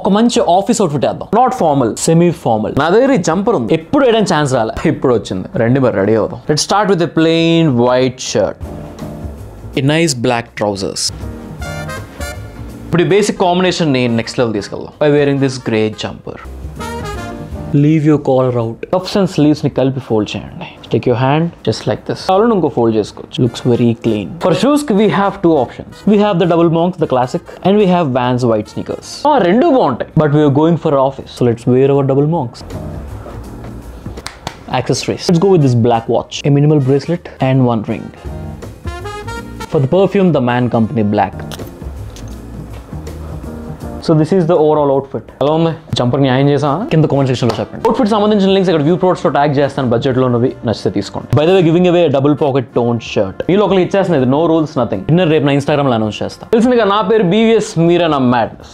ఒక మంచి office outfit వేద్దాం. నాట్ ఫార్మల్ సెమీ ఫార్మల్ నా దగ్గర ఈ జంపర్ ఉంది. ఎప్పుడు వేయడానికి ఛాన్స్ రాలే. ఇప్పుడు వచ్చింది. రండి మరి రెడీ అవుదాం. Let start with a plain white shirt a nice black trousers ఇప్పుడు ఈ బేసిక్ కాంబినేషన్ని నెక్స్ట్ లెవెల్ తీసుకెళ్దాం. By wearing this grey jumper Leave your collar out cuffs and sleeves ని కలిపి ఫోల్డ్ చేయండి take your hand just like this కావాలని ఇంకో fold చేసుకోవచ్చు looks very clean for shoes కి we have two options we have the double monks the classic and we have Vans white sneakers రెండు బాగుంటాయి but we're going for office so let's wear our double monks accessories. Let's go with this black watch, a minimal bracelet, and one ring. For the perfume, the Man Company Black. So this is the overall outfit ఎలా ఉంది? Jumper న్యాయం చేసా కింద comment సెక్షన్లో చెప్పండి. Outfit సంబంధించిన links ఇక్కడ view ప్రోడ్స్లో tag చేస్తాను. బడ్జెట్లో ఉన్నవి నచ్చితే తీసుకోండి. By the way giving away double pocket tone shirt ఈ లోకల్ ఇచ్చేస్తున్నది నో రూల్స్ నథింగ్ ఇన్నర్ రేపు నా ఇన్స్టాగ్రామ్లో అనౌన్స్ చేస్తా. తెలిసిందిగా నా పేరు బీవీఎస్ మీరా నా మ్యాడ్నెస్